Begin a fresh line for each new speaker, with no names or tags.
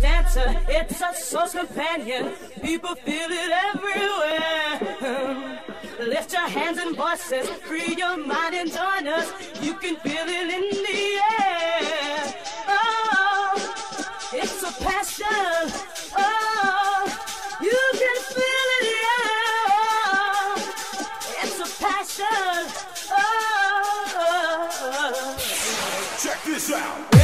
dancer, it's a source companion. People feel it everywhere. Lift your hands and voices, free your mind and join us. You can feel it in the air. Oh, it's a passion. Oh, you can feel it, yeah. Oh, it's a passion. oh. Check this out.